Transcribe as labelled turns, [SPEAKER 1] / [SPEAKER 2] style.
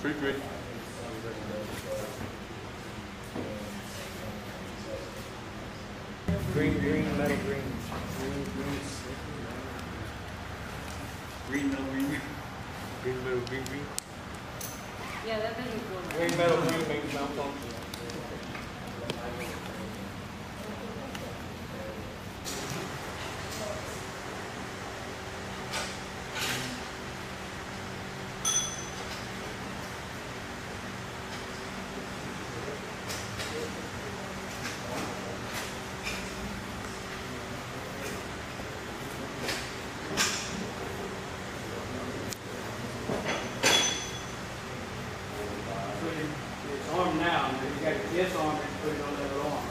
[SPEAKER 1] Three, three.
[SPEAKER 2] Green, green, metal green. Green, green.
[SPEAKER 3] Green, no green.
[SPEAKER 1] Green, metal, green, green.
[SPEAKER 4] Yeah, that doesn't go.
[SPEAKER 2] Green, metal green makes malfunction.
[SPEAKER 3] Put it, it's on now, you got this arm and put it on the other arm.